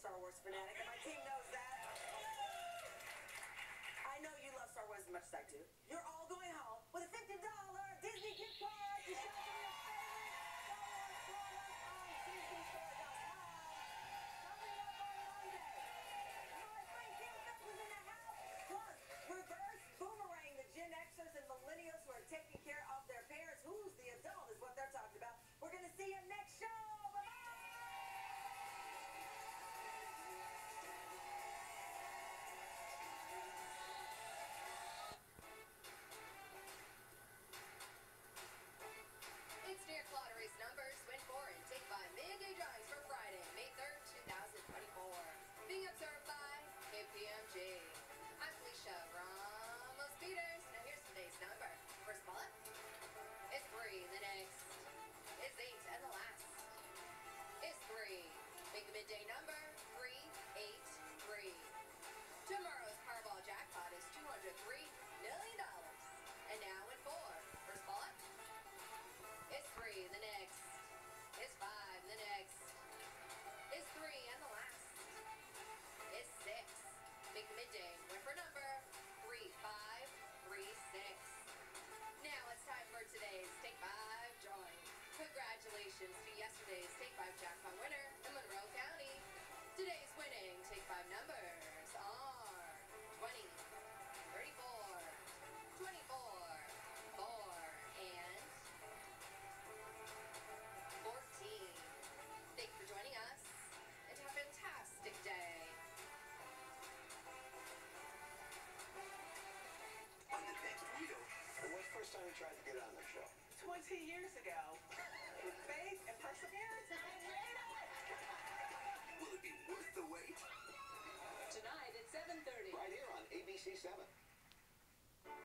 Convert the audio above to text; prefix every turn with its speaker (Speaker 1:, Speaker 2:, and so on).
Speaker 1: Star Wars fanatic, and my team knows that. I know you love Star Wars as much as I do. You're 17 years ago. Faith and perseverance, I made it! Will it be worth the
Speaker 2: wait? Tonight at 7.30. Right here
Speaker 3: on
Speaker 4: ABC 7.